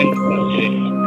and